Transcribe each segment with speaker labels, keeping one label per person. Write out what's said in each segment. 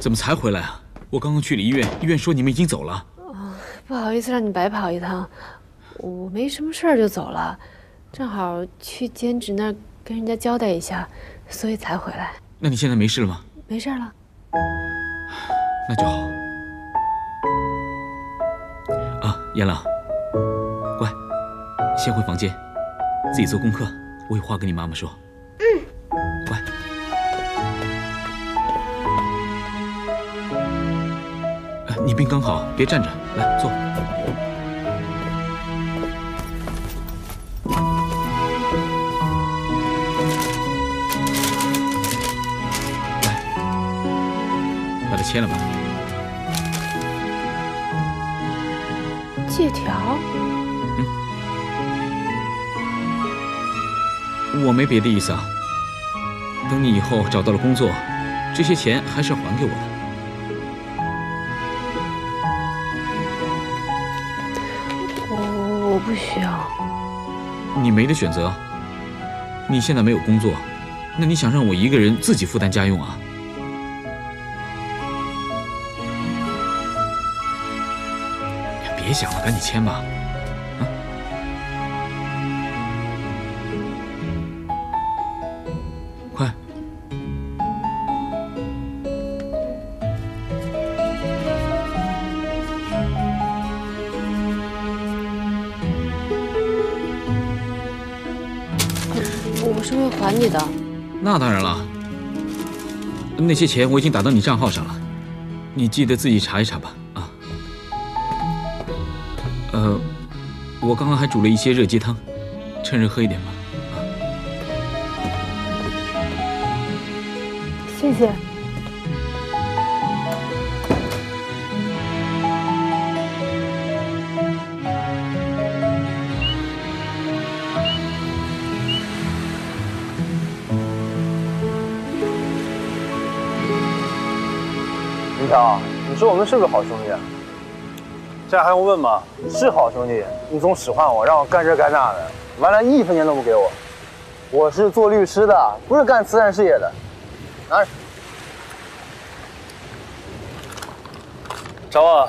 Speaker 1: 怎么才回来啊？我刚刚去了医院，医院说你们已经走了。
Speaker 2: 不好意思让你白跑一趟，我没什么事儿就走了，正好去兼职那儿跟人家交代一下，所以才回来。
Speaker 1: 那你现在没事了吗？
Speaker 2: 没事了。
Speaker 1: 那就好。啊，严朗，乖，先回房间，自己做功课。我有话跟你妈妈说。你病刚好，别站着，来坐。来，把它签了吧。
Speaker 2: 借条？
Speaker 1: 嗯，我没别的意思啊。等你以后找到了工作，这些钱还是要还给我的。你没得选择。你现在没有工作，那你想让我一个人自己负担家用啊？别想了，赶紧签吧。那当然了。那些钱我已经打到你账号上了，你记得自己查一查吧。啊，呃，我刚刚还煮了一些热鸡汤，趁热喝一点吧。啊，
Speaker 2: 谢谢。
Speaker 3: 你说我们是不是好兄弟？这还用问吗？是好兄弟，你总使唤我，让我干这干那的，完了，一分钱都不给我。我是做律师的，不是干慈善事业的。拿着。张望，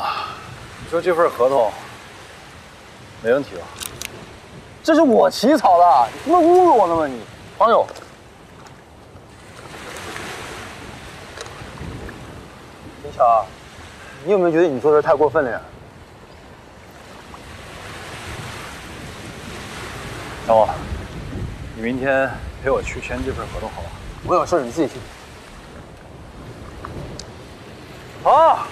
Speaker 3: 你说这份合同没问题吧？这是我起草的，你不是侮辱我呢吗？你，黄友。啊，你有没有觉得你做的太过分了呀？小王，你明天陪我去签这份合同，好吧？我有事，你自己去。好，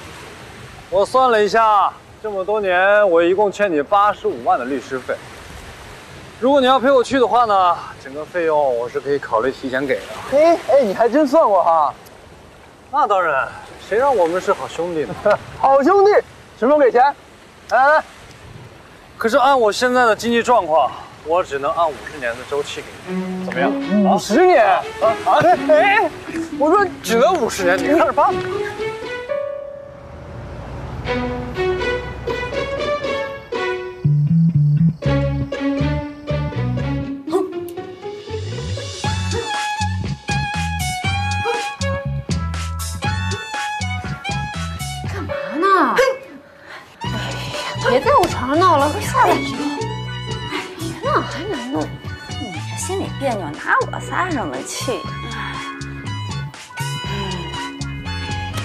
Speaker 3: 我算了一下，这么多年我一共欠你八十五万的律师费。如果你要陪我去的话呢，整个费用我是可以考虑提前给的。嘿，哎，你还真算过哈？那当然。谁让我们是好兄弟呢？好兄弟，什么时候给钱？来来来。可是按我现在的经济状况，我只能按五十年的周期给你，怎么样？五十年？啊啊！哎，我说只能五十年，你看着办。
Speaker 2: 了，快下来！哎那还能弄？
Speaker 4: 你这心里别扭，拿我撒什么气？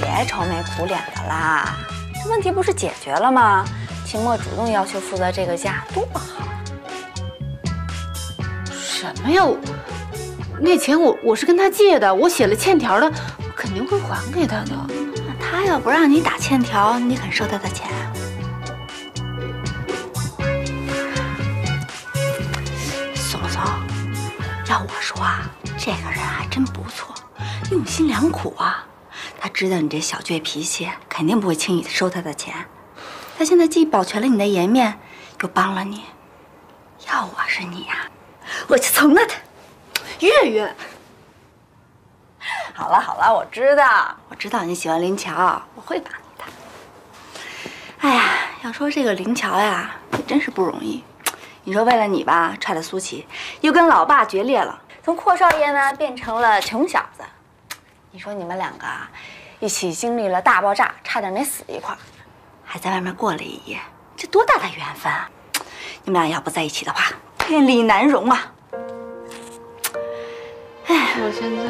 Speaker 4: 别愁眉苦脸的啦，这问题不是解决了吗？秦墨主动要求负责这个家，多好！
Speaker 2: 什么呀？那钱我我是跟他借的，我写了欠条的，我肯定会还给他的。
Speaker 4: 他要不让你打欠条，你肯收他的钱？要我说啊，这个人还真不错，用心良苦啊。他知道你这小倔脾气，肯定不会轻易收他的钱。他现在既保全了你的颜面，又帮了你。要我是你呀，我就从了他。
Speaker 2: 月月，
Speaker 4: 好了好了，我知道，我知道你喜欢林乔，我会帮你的。哎呀，要说这个林乔呀，也真是不容易。你说为了你吧，踹了苏琪，又跟老爸决裂了，从阔少爷呢变成了穷小子。你说你们两个啊，一起经历了大爆炸，差点没死一块儿，还在外面过了一夜，这多大的缘分啊！你们俩要不在一起的话，天理难容啊！
Speaker 2: 哎，我现在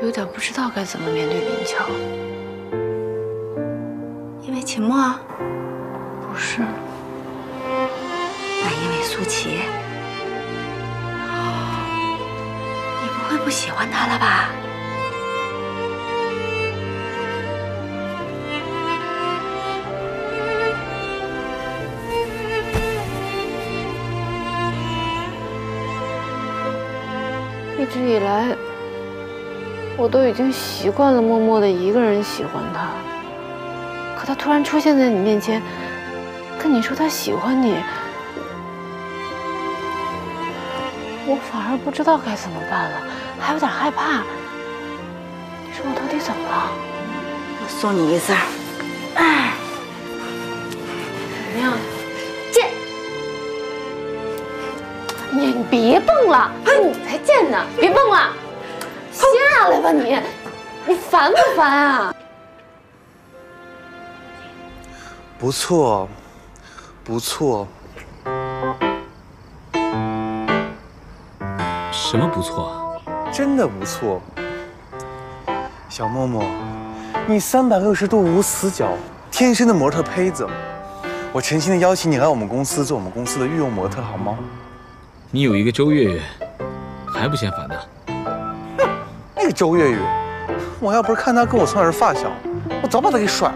Speaker 2: 有点不知道该怎么面对林乔，
Speaker 4: 因为秦墨，
Speaker 2: 不是，
Speaker 4: 苏琪，你不会不喜欢他了吧？
Speaker 2: 一直以来，我都已经习惯了默默的一个人喜欢他。可他突然出现在你面前，跟你说他喜欢你，反而不知道该怎么办了，还有点害怕。你说我到底怎么了？
Speaker 4: 我送你一字儿，哎，
Speaker 2: 怎么样？
Speaker 4: 贱！
Speaker 2: 你你别蹦了，你才贱呢！别蹦了，下来吧你，你烦不烦啊？
Speaker 5: 不错，不错，
Speaker 1: 什么不错啊？
Speaker 5: 真的不错。小默默，你三百六十度无死角，天生的模特胚子。我诚心的邀请你来我们公司做我们公司的御用模特，好吗？
Speaker 1: 你有一个周月月，还不嫌烦呢？哼？
Speaker 5: 那个周月月，我要不是看她跟我算是发小，我早把她给甩了。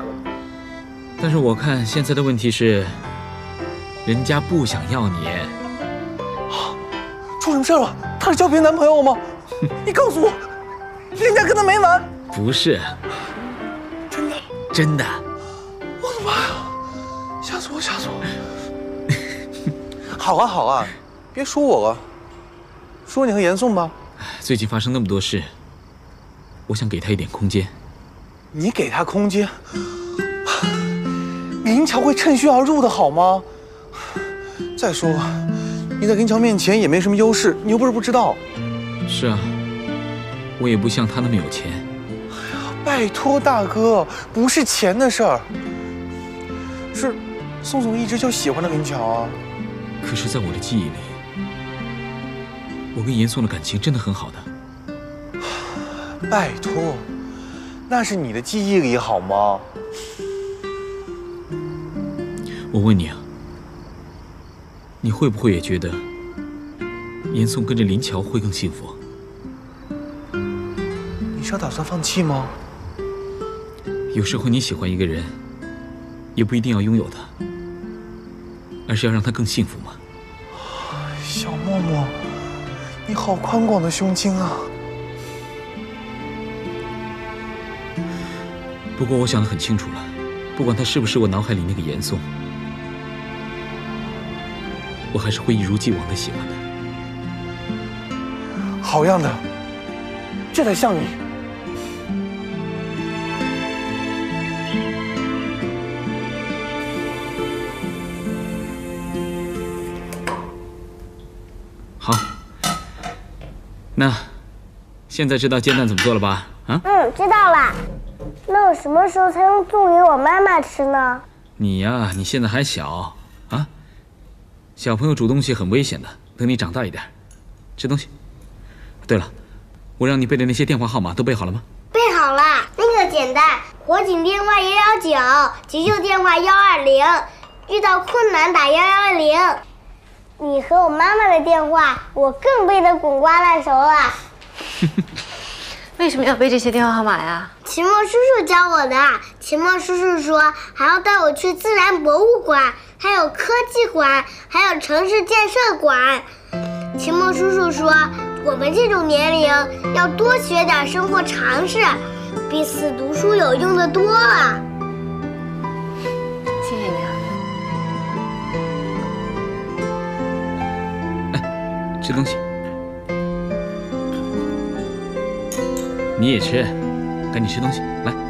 Speaker 1: 但是我看现在的问题是，人家不想要你。
Speaker 5: 出什么事了？他是交别的男朋友了吗？你告诉我，人家跟他没完。
Speaker 1: 不是，
Speaker 5: 真的，
Speaker 1: 真的。
Speaker 5: 我的妈呀！吓死我，吓死我！好啊，好啊，别说我了，说你和严颂吧。
Speaker 1: 最近发生那么多事，我想给他一点空间。
Speaker 5: 你给他空间，林乔会趁虚而入的好吗？再说了，你在林乔面前也没什么优势，你又不是不知道。
Speaker 1: 是啊，我也不像他那么有钱。
Speaker 5: 哎呀拜托大哥，不是钱的事儿，是宋总一直就喜欢的林乔啊。
Speaker 1: 可是，在我的记忆里，我跟严宋的感情真的很好的。
Speaker 5: 拜托，那是你的记忆里好吗？
Speaker 1: 我问你啊，你会不会也觉得严颂跟着林乔会更幸福？
Speaker 5: 你是要打算放弃吗？
Speaker 1: 有时候你喜欢一个人，也不一定要拥有他，而是要让他更幸福嘛。
Speaker 5: 小默默，你好宽广的胸襟啊！
Speaker 1: 不过我想得很清楚了，不管他是不是我脑海里那个严颂，我还是会一如既往的喜欢的。
Speaker 5: 好样的，这才像你。
Speaker 1: 好，那现在知道煎蛋怎么做了吧？啊，
Speaker 6: 嗯，知道了。那我什么时候才能做给我妈妈吃呢？
Speaker 1: 你呀，你现在还小啊，小朋友煮东西很危险的。等你长大一点，吃东西。对了，我让你背的那些电话号码都背好了吗？
Speaker 6: 背好了，那个简单，火警电话幺幺九，急救电话幺二零，遇到困难打幺幺零。你和我妈妈的电话，我更背得滚瓜烂熟了。
Speaker 2: 为什么要背这些电话号码呀？
Speaker 6: 秦墨叔叔教我的。秦墨叔叔说还要带我去自然博物馆，还有科技馆，还有城市建设馆。秦墨叔叔说，我们这种年龄要多学点生活常识，比死读书有用的多了。
Speaker 2: 谢谢你啊。
Speaker 1: 吃东西。你也吃，赶紧吃东西，来。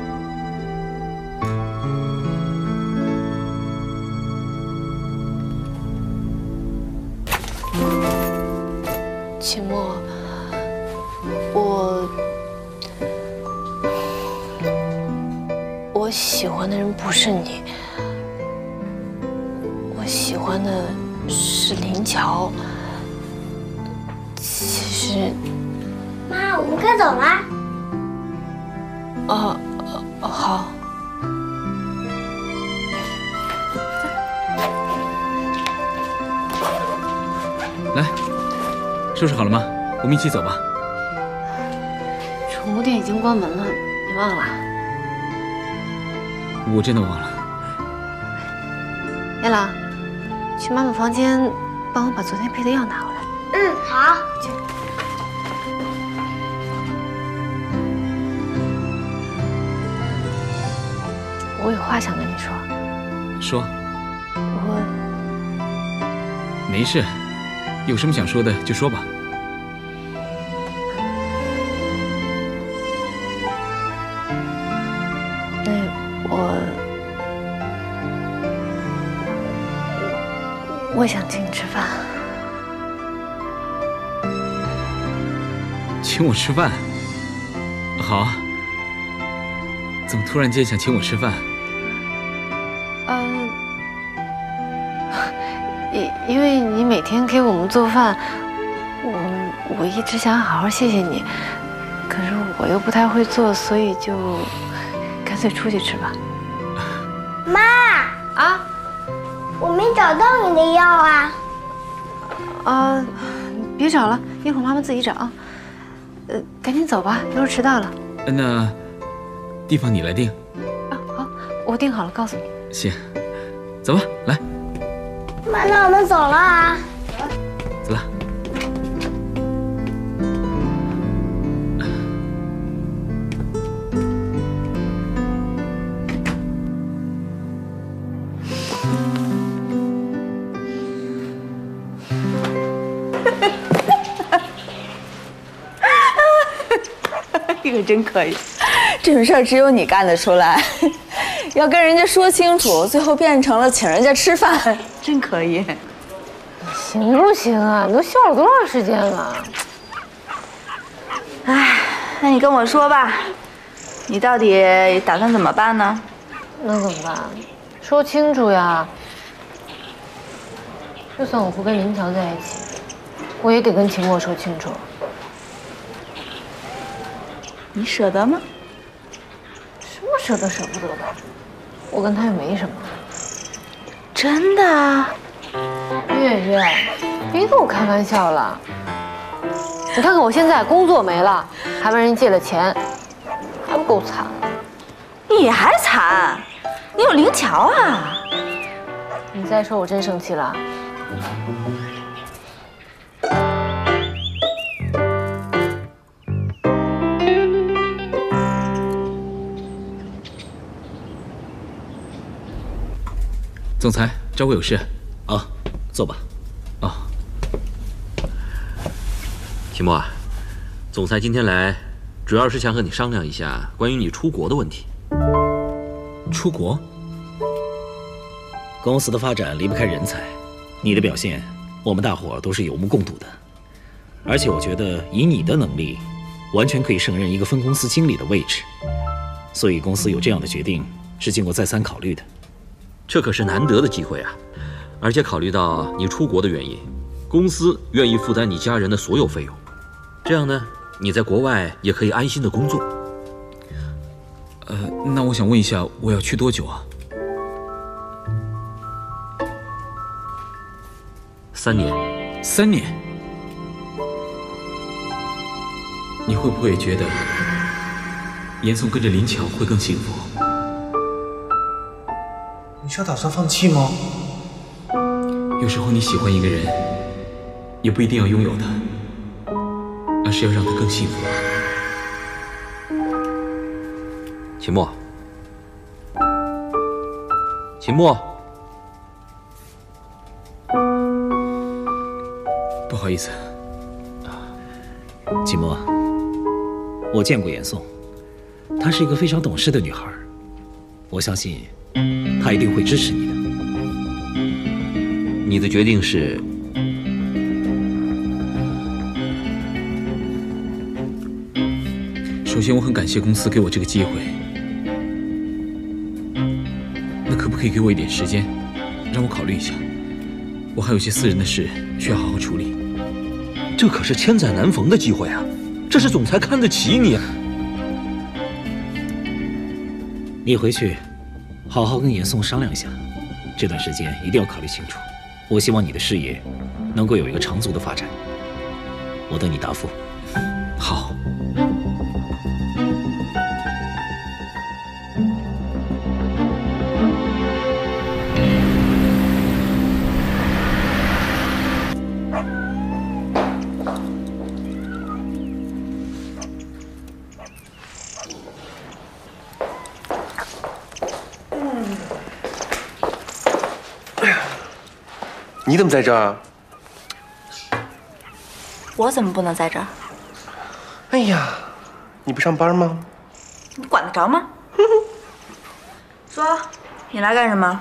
Speaker 2: 不是你，我喜欢的是林乔。其实，
Speaker 6: 妈，我们该走了。
Speaker 2: 哦，哦好。
Speaker 1: 来，收拾好了吗？我们一起走吧。
Speaker 2: 宠物店已经关门了，你忘了？
Speaker 1: 我真的忘了。
Speaker 2: 叶朗，去妈妈房间帮我把昨天配的药拿过来。
Speaker 6: 嗯，好。
Speaker 2: 我有话想跟你说。
Speaker 1: 说。
Speaker 2: 我
Speaker 1: 没事，有什么想说的就说吧。
Speaker 2: 我想请你吃饭。
Speaker 1: 请我吃饭？好啊。怎么突然间想请我吃饭？
Speaker 2: 嗯，因 因为你每天给我们做饭，我我一直想好好谢谢你，可是我又不太会做，所以就干脆出去吃吧。
Speaker 6: 找到你的药啊。
Speaker 2: 啊，别找了，一会儿妈妈自己找。呃，赶紧走吧，一会儿迟到了。
Speaker 1: 那。地方你来定，
Speaker 2: 啊好，我定好了，告诉你。
Speaker 1: 行，走吧，来。
Speaker 6: 妈，那我们走了啊。
Speaker 4: 真可以。这种事儿只有你干得出来，要跟人家说清楚，最后变成了请人家吃饭，真可以。
Speaker 2: 行不行啊？你都笑了多长时间了？
Speaker 4: 哎，那你跟我说吧，你到底打算怎么办呢？
Speaker 2: 那怎么办？说清楚呀！就算我不跟林乔在一起，我也得跟秦墨说清楚。
Speaker 4: 你舍得吗？
Speaker 2: 什么舍得舍不得的，我跟他又没什么。
Speaker 4: 真的？
Speaker 2: 月月，别跟我开玩笑了。你看看我现在工作没了，还问人借了钱，还不够惨？
Speaker 4: 你还惨？你有灵桥啊！
Speaker 2: 你再说我真生气了。
Speaker 1: 总裁找我有事，
Speaker 7: 啊，坐吧。
Speaker 1: 啊，
Speaker 7: 秦墨，总裁今天来，主要是想和你商量一下关于你出国的问题。
Speaker 1: 出国？
Speaker 7: 公司的发展离不开人才，你的表现，我们大伙都是有目共睹的。而且我觉得以你的能力，完全可以胜任一个分公司经理的位置。所以公司有这样的决定，是经过再三考虑的。这可是难得的机会啊！而且考虑到你出国的原因，公司愿意负担你家人的所有费用。这样呢，你在国外也可以安心的工作。
Speaker 1: 呃，那我想问一下，我要去多久啊？
Speaker 7: 三年。
Speaker 1: 三年？你会不会觉得严嵩跟着林巧会更幸福？
Speaker 5: 你是要打算放弃吗？
Speaker 1: 有时候你喜欢一个人，也不一定要拥有他，而是要让他更幸福。
Speaker 7: 秦墨，秦墨，
Speaker 1: 不好意思，
Speaker 7: 秦墨，我见过严嵩，她是一个非常懂事的女孩，我相信。他一定会支持你的。你的决定是？
Speaker 1: 首先，我很感谢公司给我这个机会，那可不可以给我一点时间，让我考虑一下。我还有些私人的事需要好好处理。
Speaker 8: 这可是千载难逢的机会啊！这是总裁看得起你。
Speaker 7: 啊你回去，好好跟严嵩商量一下，这段时间一定要考虑清楚。我希望你的事业能够有一个长足的发展。我等你答复。
Speaker 5: 在这儿？
Speaker 4: 我怎么不能在这儿？
Speaker 5: 哎呀，你不上班吗？
Speaker 4: 你管得着吗？说，你来干什么？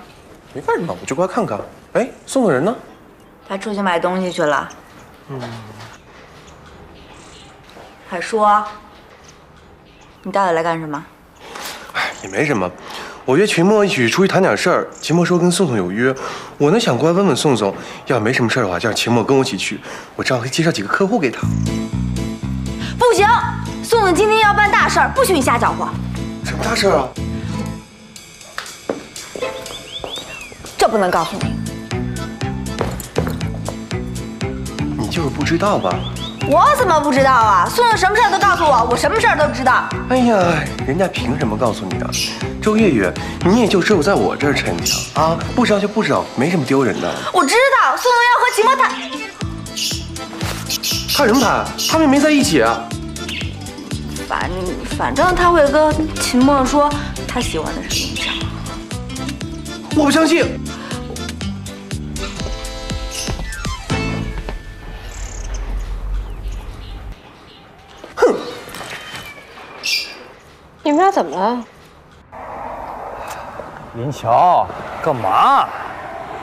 Speaker 5: 没干什么，我就过来看看。哎，送个人呢？
Speaker 4: 他出去买东西去了。嗯。海说，你到底来干什么？
Speaker 5: 哎，也没什么。我约秦墨一起出去谈点事儿。秦墨说跟宋宋有约，我呢想过来问问宋宋，要是没什么事儿的话，就让秦墨跟我一起去，我正好可以介绍几个客户给他。
Speaker 4: 不行，宋宋今天要办大事儿，不许你瞎搅和。
Speaker 5: 什么大事儿啊？
Speaker 4: 这不能告诉你。
Speaker 5: 你就是不知道吧？
Speaker 4: 我怎么不知道啊？宋宋什么事儿都告诉我，我什么事儿都知道。
Speaker 5: 哎呀，人家凭什么告诉你啊？周月月，你也就只有在我这儿逞强啊！不知道就不知道，没什么丢人的。
Speaker 4: 我知道宋宋要和秦墨谈，
Speaker 5: 谈什么谈？他们没在一起。
Speaker 4: 反反正他会跟秦墨说，他喜欢的是林强。
Speaker 5: 我不相信。
Speaker 2: 哼！你们俩怎么了？
Speaker 9: 林乔，干嘛？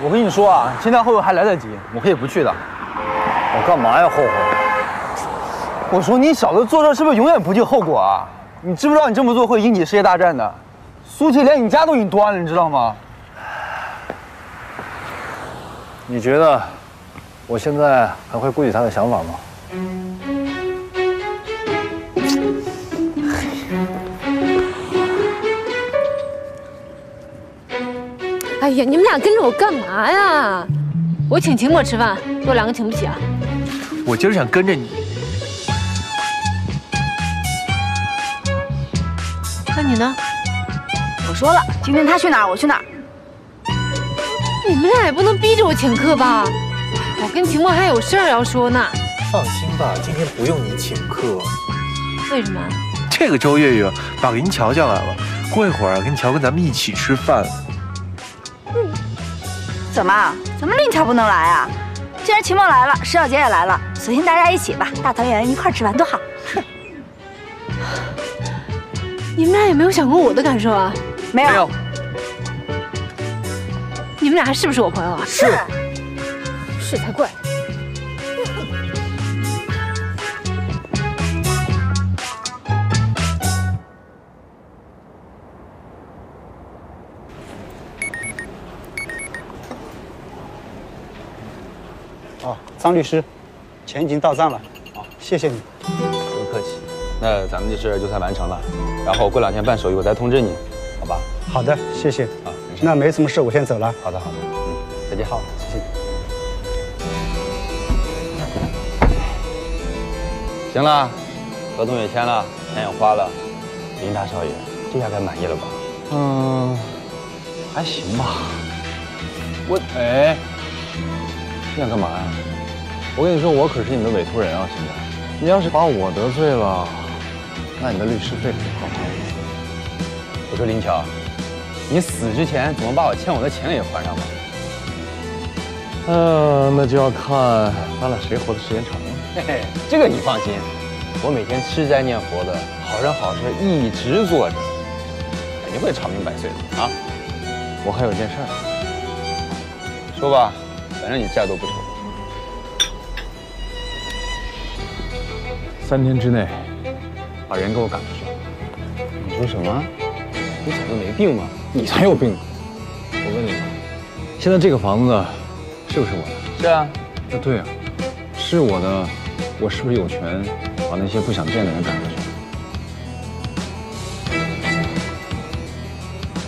Speaker 9: 我跟你说啊，现在后悔还来得及，我可以不去的。我干嘛要后悔？我说你小子做事是不是永远不计后果啊？你知不知道你这么做会引起世界大战的？苏琪连你家都已经端了，你知道吗？你觉得我现在还会顾及他的想法吗？
Speaker 2: 哎呀，你们俩跟着我干嘛呀？我请秦墨吃饭，多两个请不起啊。
Speaker 5: 我就是想跟着你。
Speaker 2: 那你呢？
Speaker 4: 我说了，今天他去哪儿，我去哪儿。
Speaker 2: 你们俩也不能逼着我请客吧？我跟秦墨还有事儿要说呢。
Speaker 10: 放心吧，今天不用你请客。
Speaker 2: 为什么？
Speaker 5: 这个周月月把林乔叫来了，过一会儿啊，跟乔跟咱们一起吃饭。
Speaker 4: 怎么？咱们令乔不能来啊？既然秦梦来了，石小杰也来了，索性大家一起吧，大团圆一块吃饭多好。哼！
Speaker 2: 你们俩也没有想过我的感受啊？
Speaker 4: 没有。
Speaker 2: 你们俩还是不是我朋友啊？
Speaker 4: 是。
Speaker 2: 是才怪。
Speaker 11: 张律师，钱已经到账了。好，谢谢你。
Speaker 3: 不客气。那咱们这事就算完成了，然后过两天办手续我再通知你，好吧？
Speaker 11: 好的，谢谢。啊，没事那没什么事，我先走了。
Speaker 3: 好的，好的。嗯，再见。
Speaker 11: 好，谢谢。
Speaker 3: 行了，合同也签了，钱也花了，林大少爷，这下该满意了吧？
Speaker 9: 嗯，还行吧。我哎。你想干嘛呀？我跟你说，我可是你的委托人啊！现在，你要是把我得罪了，那你的律师费可就高了。
Speaker 3: 我说林乔，你死之前怎么把我欠我的钱也还上吧？
Speaker 9: 嗯，那就要看咱俩谁活的时间长了。
Speaker 3: 嘿嘿，这个你放心，我每天吃斋念佛的，好人好事一直做着，肯定会长命百岁的啊！
Speaker 9: 我还有件事儿，
Speaker 3: 说吧。反正你债都不愁，
Speaker 9: 三天之内
Speaker 3: 把人给我赶出去。
Speaker 9: 你说什么？
Speaker 3: 你小子没病吗？
Speaker 9: 你才有病！
Speaker 3: 我问你，现在这个房子是不是我的？
Speaker 9: 是啊。
Speaker 3: 那对啊，是我的，我是不是有权把那些不想见的人赶出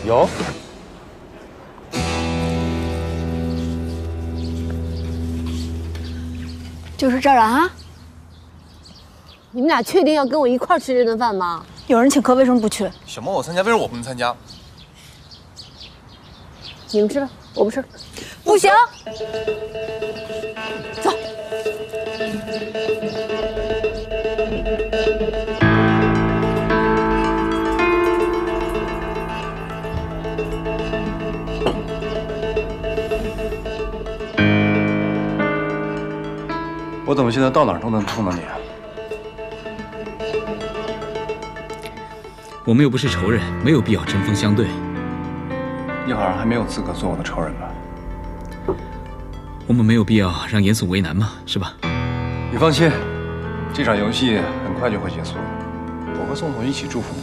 Speaker 3: 去？
Speaker 5: 有。
Speaker 2: 就是这儿了啊！你们俩确定要跟我一块儿吃这顿饭吗？
Speaker 4: 有人请客，为什么不去？
Speaker 5: 小莫我参加，为什么我不能参加？
Speaker 2: 你们吃吧，我不吃。
Speaker 4: 不行。
Speaker 2: 走。
Speaker 5: 我怎么现在到哪儿都能碰到你啊？
Speaker 1: 我们又不是仇人，没有必要针锋相对。
Speaker 5: 你好像还没有资格做我的仇人吧？
Speaker 1: 我们没有必要让严嵩为难嘛，是吧？
Speaker 5: 你放心，这场游戏很快就会结束。我和宋总一起祝福你。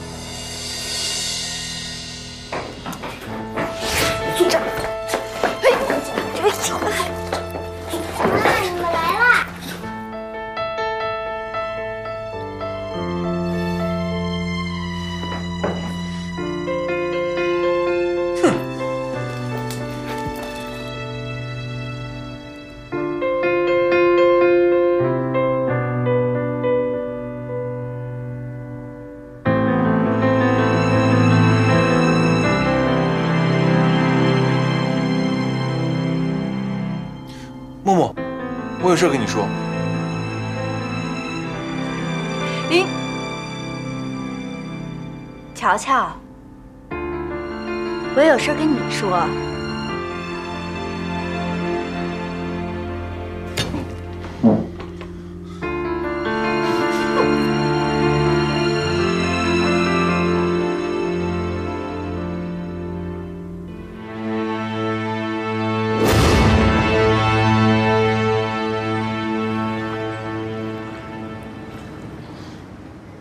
Speaker 5: 我有事跟你说。
Speaker 4: 林，乔乔，我有事跟你说。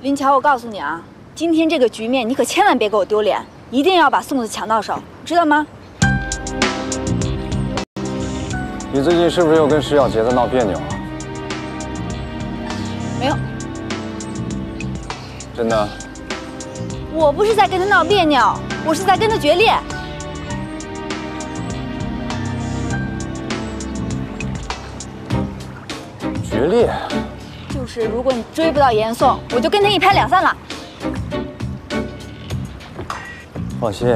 Speaker 4: 林乔，我告诉你啊，今天这个局面你可千万别给我丢脸，一定要把宋子抢到手，知道吗？
Speaker 3: 你最近是不是又跟石小杰在闹别扭啊？
Speaker 4: 没有，
Speaker 3: 真的？
Speaker 4: 我不是在跟他闹别扭，我是在跟他决裂。
Speaker 3: 决裂？
Speaker 4: 就是如果你追不到严嵩，我就跟他一拍两散了。
Speaker 3: 放心，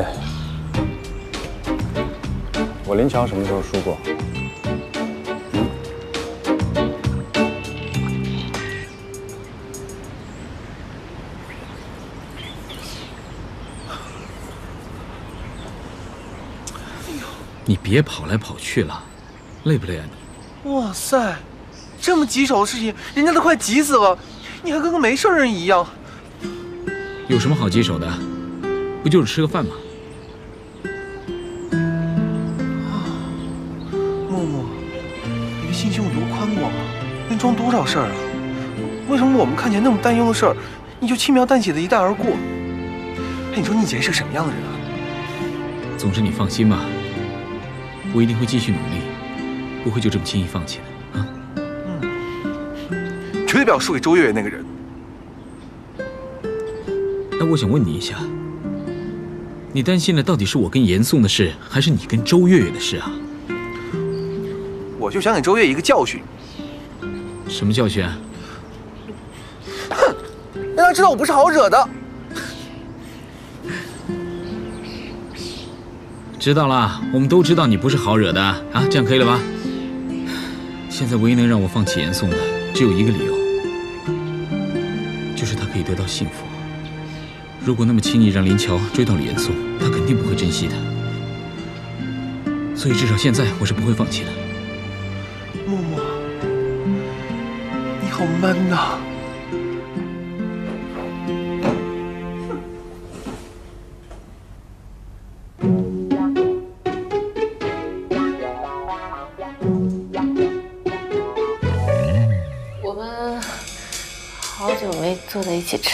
Speaker 3: 我林强什么时候输过？
Speaker 1: 你别跑来跑去了，累不累啊你？
Speaker 5: 哇塞，这么棘手的事情，人家都快急死了，你还跟个没事人一样。
Speaker 1: 有什么好棘手的？不就是吃个饭吗？
Speaker 5: 默默，你的心胸有多宽广啊？能装多少事儿啊？为什么我们看起来那么担忧的事儿，你就轻描淡写的一带而过？哎，你说你以前是个什么样的人啊？
Speaker 1: 总之你放心吧，我一定会继续努力，不会就这么轻易放弃的啊！
Speaker 5: 绝对不要输给周月月那个人。
Speaker 1: 那我想问你一下，你担心的到底是我跟严嵩的事，还是你跟周月月的事啊？
Speaker 5: 我就想给周月一个教训。
Speaker 1: 什么教训啊？
Speaker 5: 哼，让他知道我不是好惹的。
Speaker 1: 知道了，我们都知道你不是好惹的啊，这样可以了吧？现在唯一能让我放弃严嵩的，只有一个理由，得到幸福。如果那么轻易让林乔追到了严嵩，他肯定不会珍惜的。所以至少现在我是不会放弃的。
Speaker 5: 默默，你好 man 呐！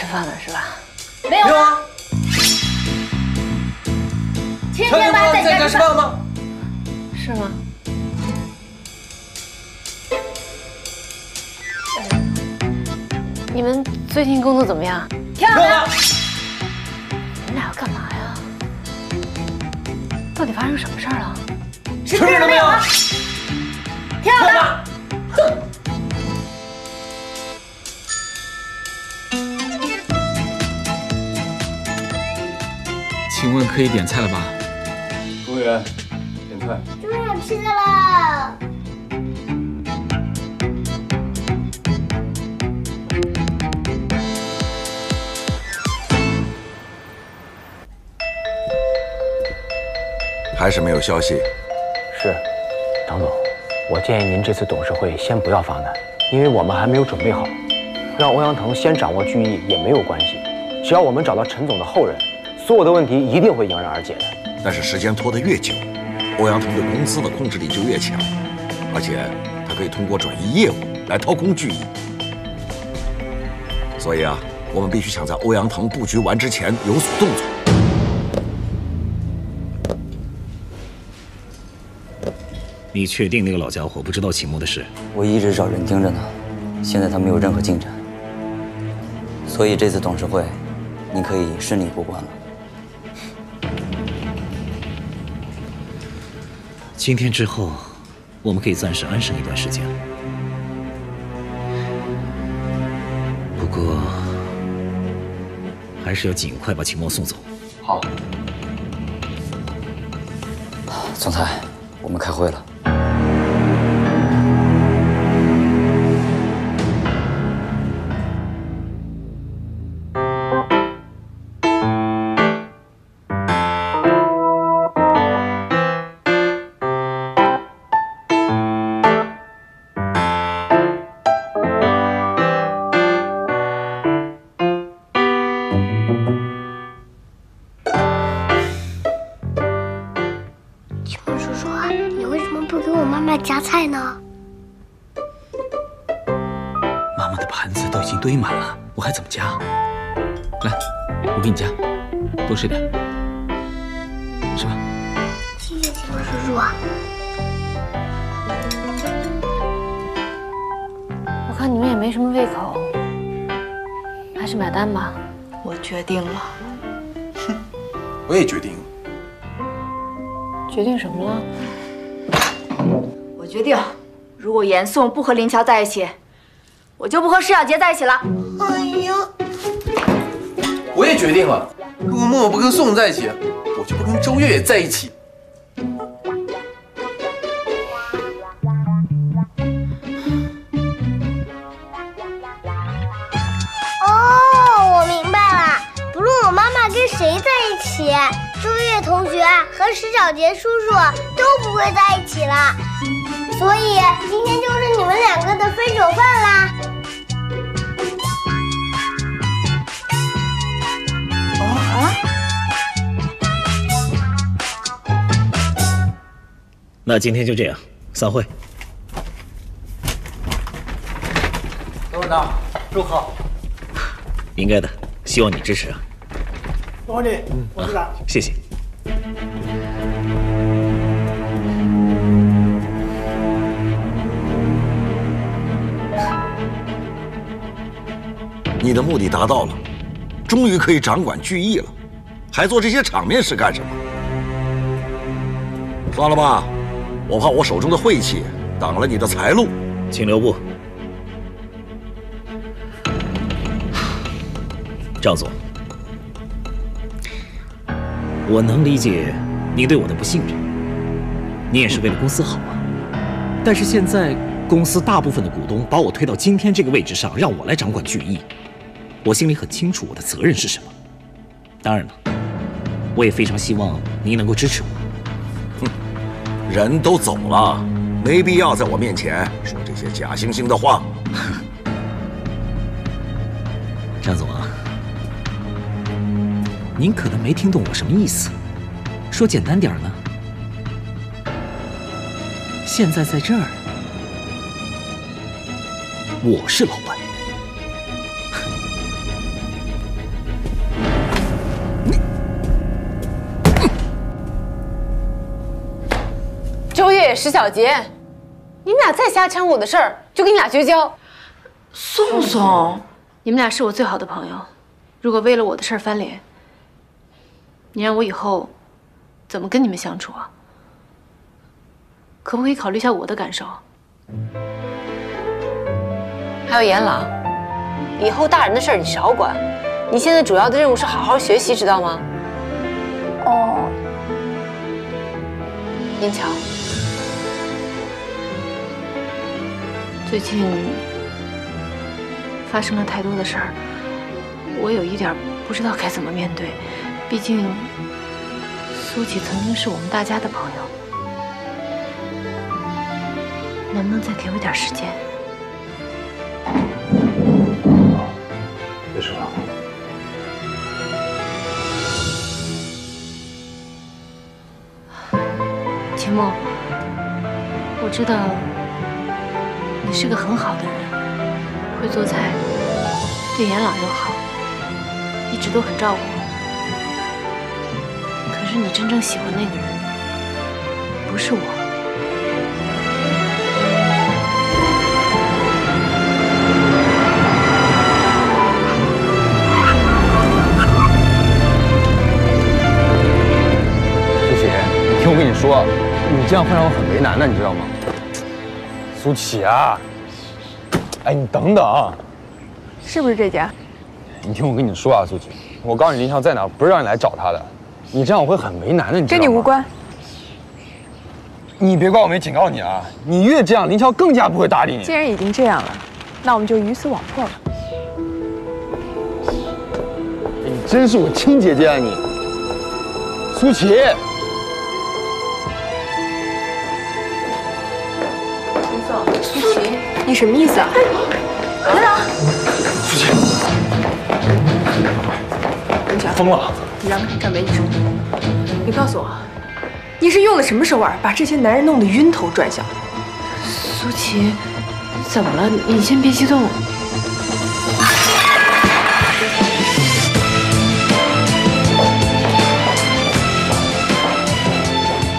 Speaker 2: 饭了，是吧？
Speaker 4: 没有啊。千千万再加
Speaker 5: 来吃饭吗？
Speaker 2: 是吗？你们最近工作怎么样？
Speaker 5: 漂亮。
Speaker 2: 你们俩要干嘛呀？到底发生什么事儿了？
Speaker 5: 吃了没有？
Speaker 2: 漂亮。
Speaker 1: 请问可以点菜了吧？
Speaker 9: 服务员，点菜。
Speaker 6: 终于有吃的了。
Speaker 12: 还是没有消息。
Speaker 13: 是，张总，我建议您这次董事会先不要发难，因为我们还没有准备好。让欧阳腾先掌握聚义也没有关系，只要我们找到陈总的后人，所有的问题一定会迎刃而解的。
Speaker 12: 但是时间拖得越久，欧阳腾对公司的控制力就越强，而且他可以通过转移业务来掏空聚义。所以啊，我们必须抢在欧阳腾布局完之前有所动作。
Speaker 7: 你确定那个老家伙不知道秦墨的事？
Speaker 14: 我一直找人盯着呢，现在他没有任何进展，所以这次董事会，你可以顺利过关了。
Speaker 7: 今天之后，我们可以暂时安生一段时间了。不过，还是要尽快把秦墨送走。
Speaker 14: 好，总裁，我们开会了。
Speaker 4: 严颂不和林乔在一起，我就不和施小杰在一起了。
Speaker 6: 哎呀，
Speaker 5: 我也决定了，如果默默不跟宋在一起，我就不跟周月月在一起。
Speaker 6: 哦，我明白了，不论我妈妈跟谁在一起，周月同学和石小杰叔叔都不会在一起了。所以今天就是你们两个的分手饭啦。
Speaker 7: 那今天就这样，散会。
Speaker 11: 董事长，祝贺！
Speaker 7: 应该的，希望你支持啊。
Speaker 11: 恭贺你，董事长。
Speaker 7: 谢谢。
Speaker 12: 你的目的达到了，终于可以掌管聚义了，还做这些场面事干什么？算了吧，我怕我手中的晦气挡了你的财路。
Speaker 7: 请留步。赵总，我能理解你对我的不信任，你也是为了公司好啊。但是现在公司大部分的股东把我推到今天这个位置上，让我来掌管聚义，我心里很清楚我的责任是什么。当然了，我也非常希望您能够支持我。
Speaker 12: 哼人都走了，没必要在我面前说这些假惺惺的话。
Speaker 7: 张总啊，您可能没听懂我什么意思。说简单点呢，现在在这儿，我是老板。
Speaker 2: 石小杰，你们俩再瞎掺和我的事儿，就跟你俩绝交。
Speaker 15: 宋宋，
Speaker 2: 你们俩是我最好的朋友，如果为了我的事儿翻脸，你让我以后怎么跟你们相处啊？可不可以考虑一下我的感受？还有严朗，以后大人的事儿你少管，你现在主要的任务是好好学习，知道吗？
Speaker 6: 哦。
Speaker 2: 林乔，最近发生了太多的事儿，我有一点不知道该怎么面对。毕竟苏琪曾经是我们大家的朋友，能不能再给我点时间？
Speaker 13: 别说了。
Speaker 2: 秦墨，我知道你是个很好的人，会做菜，对严朗又好，一直都很照顾我。可是你真正喜欢那个人，不是我。
Speaker 3: 苏琪，你听我跟你说，你这样会让我很为难的，你知道吗？苏琪啊，哎，你等等，
Speaker 15: 是不是这家？
Speaker 3: 你听我跟你说啊，苏琪，我告诉你林强在哪，不是让你来找他的，你这样我会很为难的，你知道吗？
Speaker 15: 跟你无关。
Speaker 3: 你别怪我没警告你啊！你越这样，林乔更加不会搭理你。
Speaker 15: 既然已经这样了，那我们就鱼死网破了。
Speaker 3: 你真是我亲姐姐啊你，苏琪。
Speaker 15: 你什么意思啊？
Speaker 4: 等等，
Speaker 3: 苏琪，
Speaker 15: 林乔，
Speaker 3: 疯了！
Speaker 15: 你让开，这儿没你事。你告诉我，你是用了什么手腕把这些男人弄得晕头转向？
Speaker 2: 苏琪，怎么了？你先别激动。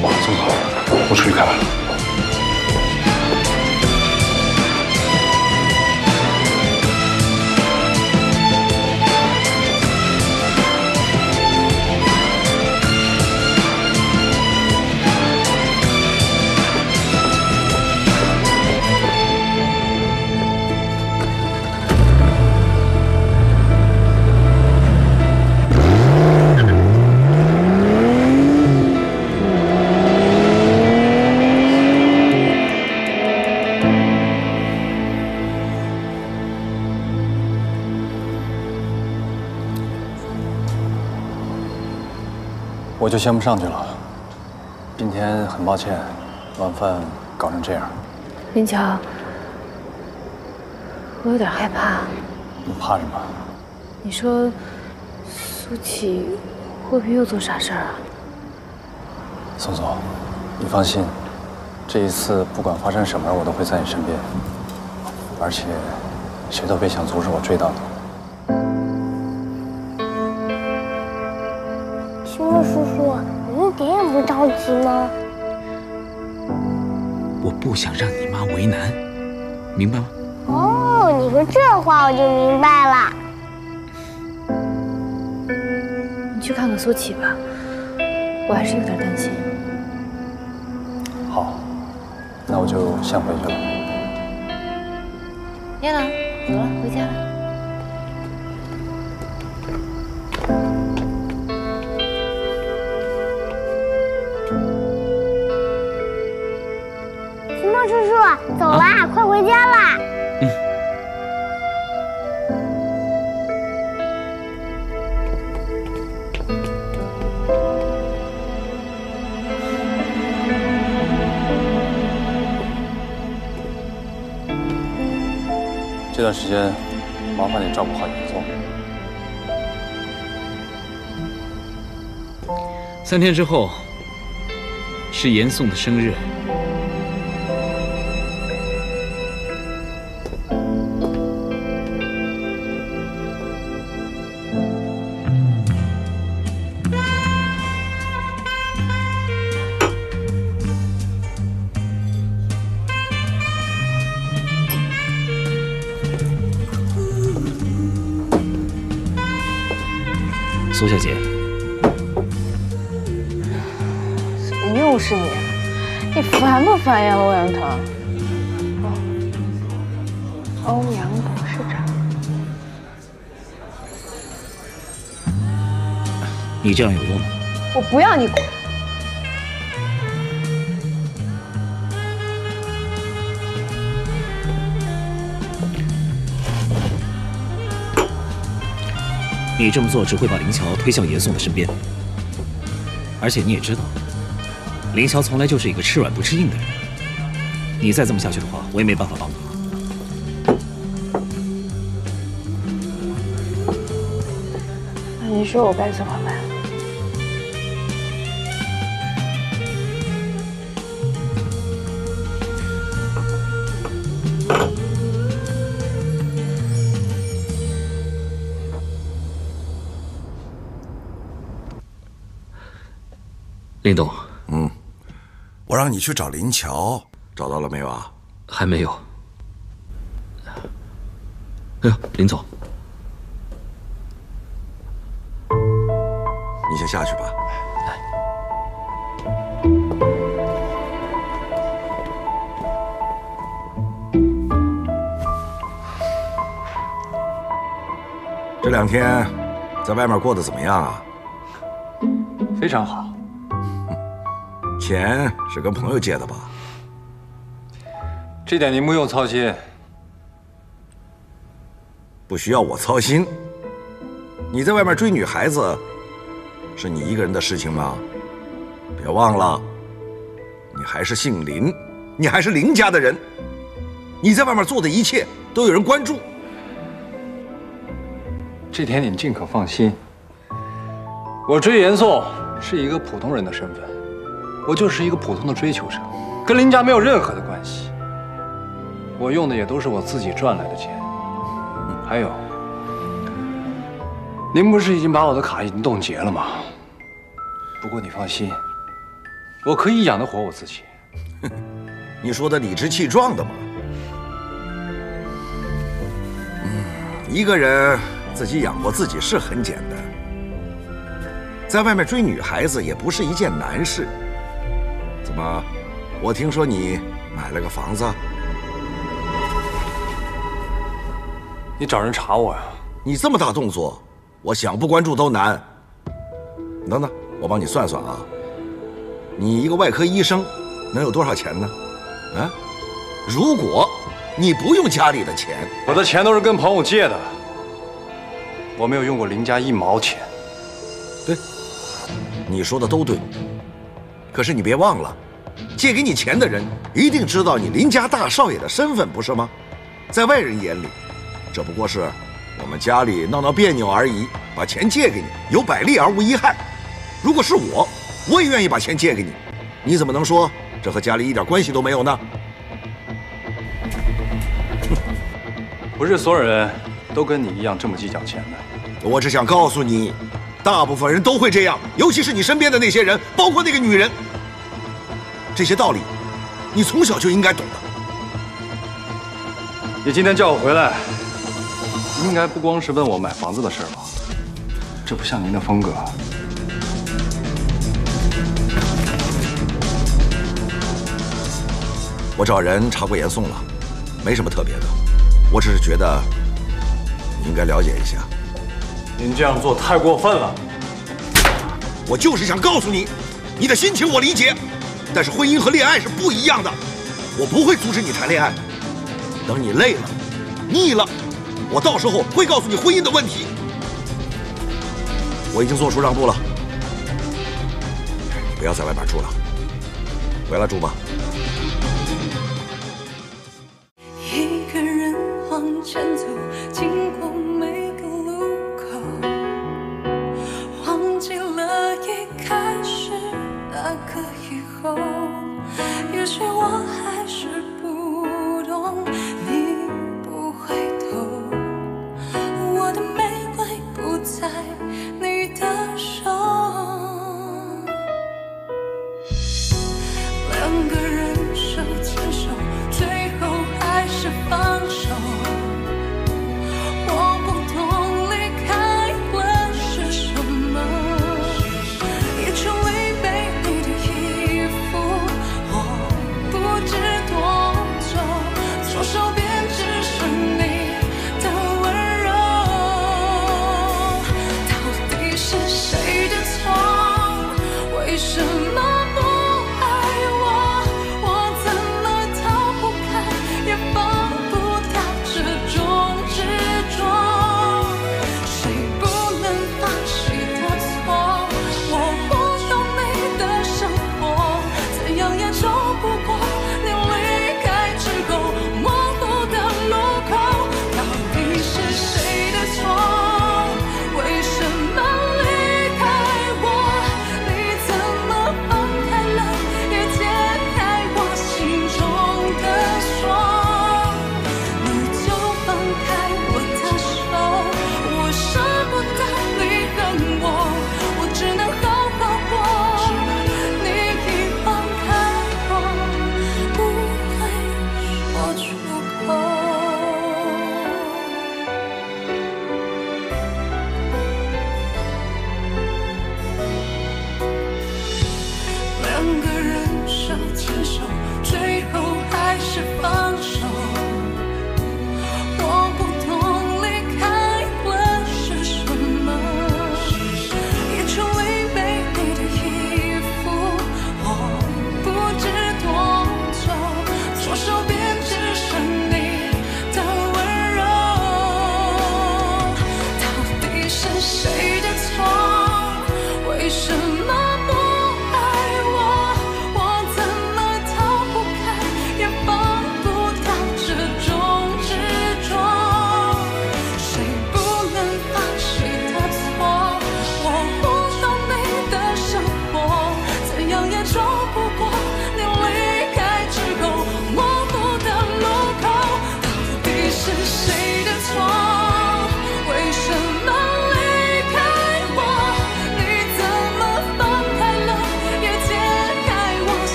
Speaker 13: 宋总，我出去看看。
Speaker 5: 就先不上去了。今天很抱歉，晚饭搞成这样。
Speaker 2: 林乔，我有点害怕。
Speaker 5: 你怕什么？
Speaker 2: 你说苏琪会不会又做傻事儿啊？
Speaker 5: 宋总，你放心，这一次不管发生什么，我都会在你身边。而且，谁都别想阻止我追到你。
Speaker 6: 着急吗？
Speaker 1: 我不想让你妈为难，明白吗？
Speaker 6: 哦，你说这话我就明白了。
Speaker 2: 你去看看苏琪吧，我还是有点担心。
Speaker 5: 好，那我就先回去了。
Speaker 2: 燕朗，走了，回家了。
Speaker 1: 三天之后是严嵩的生日。
Speaker 7: 苏小姐。
Speaker 2: 是你？你烦不烦呀，欧阳腾？欧阳董事长，
Speaker 7: 你这样有用吗？
Speaker 2: 我不要你管。
Speaker 7: 你这么做只会把林乔推向严嵩的身边，而且你也知道，林霄从来就是一个吃软不吃硬的人。你再这么下去的话，我也没办法帮你。
Speaker 2: 那你说我该怎么办？
Speaker 1: 林董，
Speaker 12: 嗯，我让你去找林乔，找到了没有啊？
Speaker 1: 还没有。哎呦，林总，
Speaker 12: 你先下去吧。这两天在外面过得怎么样啊？
Speaker 9: 非常好。
Speaker 12: 钱是跟朋友借的吧？
Speaker 9: 这点您不用操心。
Speaker 12: 不需要我操心。你在外面追女孩子，是你一个人的事情吗？别忘了，你还是姓林，你还是林家的人。你在外面做的一切都有人关注。
Speaker 9: 这点你尽可放心。我追严嵩是一个普通人的身份，我就是一个普通的追求者，跟林家没有任何的关系。我用的也都是我自己赚来的钱。还有，您不是已经把我的卡已经冻结了吗？不过你放心，我可以养得活我自己。
Speaker 12: 你说的理直气壮的嘛。一个人自己养活自己是很简单，在外面追女孩子也不是一件难事。怎么，我听说你买了个房子？
Speaker 9: 你找人查我呀？
Speaker 12: 你这么大动作，我想不关注都难。等等，我帮你算算啊。你一个外科医生，能有多少钱呢？啊？如果你不用家里的钱，
Speaker 9: 我的钱都是跟朋友借的，我没有用过林家一毛钱。
Speaker 12: 对，你说的都对。可是你别忘了，借给你钱的人一定知道你林家大少爷的身份，不是吗？在外人眼里。这不过是我们家里闹闹别扭而已，把钱借给你，有百利而无一害。如果是我，我也愿意把钱借给你。你怎么能说这和家里一点关系都没有呢？
Speaker 9: 不是所有人都跟你一样这么计较钱的。
Speaker 12: 我只想告诉你，大部分人都会这样，尤其是你身边的那些人，包括那个女人。这些道理，你从小就应该懂的。
Speaker 9: 你今天叫我回来。应该不光是问我买房子的事吧？这不像您的风格。
Speaker 12: 我找人查过严嵩了，没什么特别的。我只是觉得你应该了解一下。
Speaker 9: 您这样做太过分了。
Speaker 12: 我就是想告诉你，你的心情我理解，但是婚姻和恋爱是不一样的。我不会阻止你谈恋爱，等你累了、腻了。我到时候会告诉你婚姻的问题。我已经做出让步了，你不要在外边住了，回来住吧。